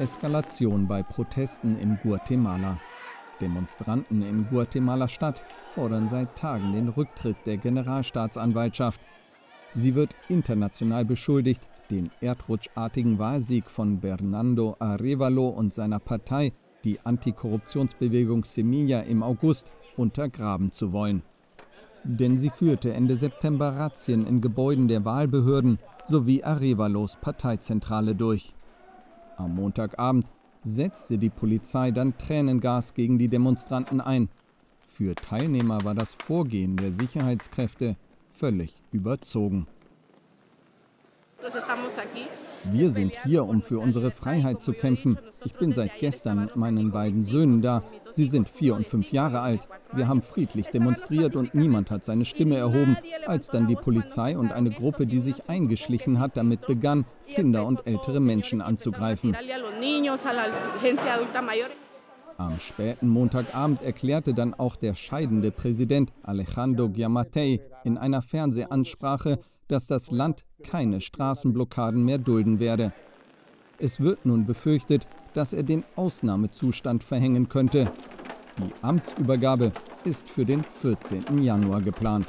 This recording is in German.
Eskalation bei Protesten in Guatemala. Demonstranten in Guatemala-Stadt fordern seit Tagen den Rücktritt der Generalstaatsanwaltschaft. Sie wird international beschuldigt, den erdrutschartigen Wahlsieg von Bernardo Arevalo und seiner Partei, die Antikorruptionsbewegung Semilla im August, untergraben zu wollen. Denn sie führte Ende September Razzien in Gebäuden der Wahlbehörden sowie Arevalos Parteizentrale durch. Am Montagabend setzte die Polizei dann Tränengas gegen die Demonstranten ein. Für Teilnehmer war das Vorgehen der Sicherheitskräfte völlig überzogen. Wir sind hier, um für unsere Freiheit zu kämpfen. Ich bin seit gestern mit meinen beiden Söhnen da. Sie sind vier und fünf Jahre alt. Wir haben friedlich demonstriert und niemand hat seine Stimme erhoben, als dann die Polizei und eine Gruppe, die sich eingeschlichen hat, damit begann, Kinder und ältere Menschen anzugreifen. Am späten Montagabend erklärte dann auch der scheidende Präsident Alejandro Giammattei in einer Fernsehansprache, dass das Land keine Straßenblockaden mehr dulden werde. Es wird nun befürchtet, dass er den Ausnahmezustand verhängen könnte. Die Amtsübergabe ist für den 14. Januar geplant.